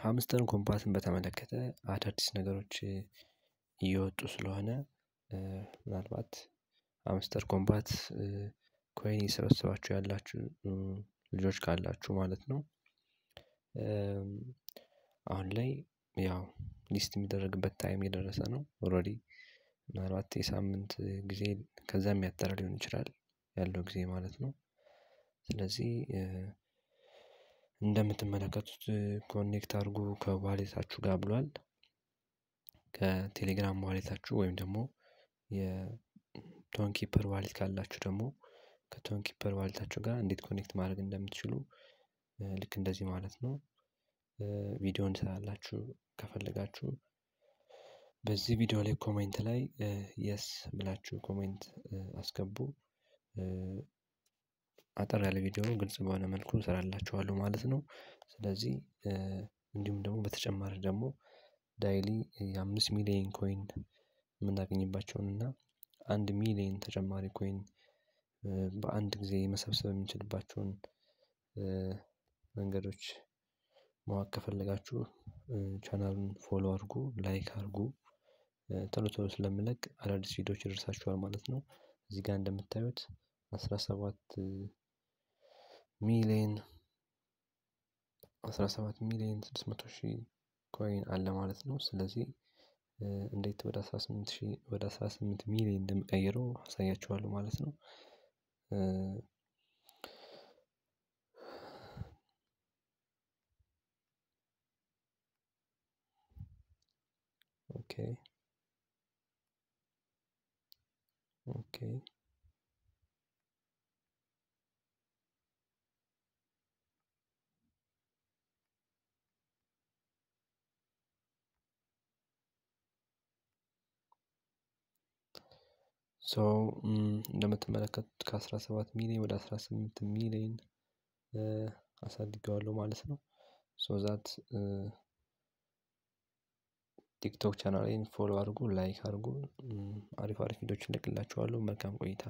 Hamster Kombat ን በተመለከተ አዳዲስ ነገሮች እየወጡ ስለሆነ ምናልባት Hamster Kombat coin እየሰበሰባችሁ ያላችሁ ልጆች ካላችሁ ማለት ነው። አሁን ላይ ያው list የሚደረግበት time የደረሰ ነው already ምናልባት የሳምንት ጊዜ ከዛም ያጠረ ሊሆን ይችላል ያለው ጊዜ ማለት ነው። ስለዚህ እንደምትመለከቱት connect አድርጉ ከ wallet አችሁ ጋር ብሏል። ከቴሌግራም wallet አችሁ ወይም ደግሞ የ Tonkeeper wallet ካላችሁ ደግሞ ከ Tonkeeper wallet አችሁ ጋር እንዴት connect ማድረግ እንደምትችሉ ልክ እንደዚህ ማለት ነው። ቪዲዮ እንሰራላችሁ ከፈለጋችሁ በዚህ ቪዲዮ ላይ comment ላይ yes ብላችሁ comment አስገቡ። አጠር ያለ ቪዲዮ ግልጽ በሆነ መልኩ እሰራላችኋለሁ ማለት ነው። ስለዚህ እንዲሁም ደግሞ በተጨማሪ ደግሞ daily የአምስት ሚሊየን coin የምናገኝባቸውን እና አንድ ሚሊየን ተጨማሪ coin በአንድ ጊዜ መሰብሰብ የምንችልባቸውን መንገዶች ማወቅ ከፈለጋችሁ ቻናሉን follow አድርጉ like አድርጉ ቶሎ ቶሎ ስለምለቅ አዳዲስ ቪዲዮዎች ይደርሳችኋል ማለት ነው። እዚህ ጋር እንደምታዩት አስራ ሰባት ሚሊየን አስራ ሰባት ሚሊየን ስድስት መቶ ሺህ coin አለ ማለት ነው። ስለዚህ እንዴት ወደ አስራ ስምንት ሺህ ወደ አስራ ስምንት ሚሊየን እንደምቀይረው አሳያችኋለሁ ማለት ነው። Okay okay so እንደምትመለከቱት ከአስራ ሰባት ሚሊየን ወደ አስራ ስምንት ሚሊየን አሳድጌዋለሁ ማለት ነው። So that ቲክቶክ ቻናሌን follow አድርጉ like አድርጉ። አሪፍ አሪፍ ቪዲዮዎችን እለቅላችኋለሁ። መልካም ቆይታ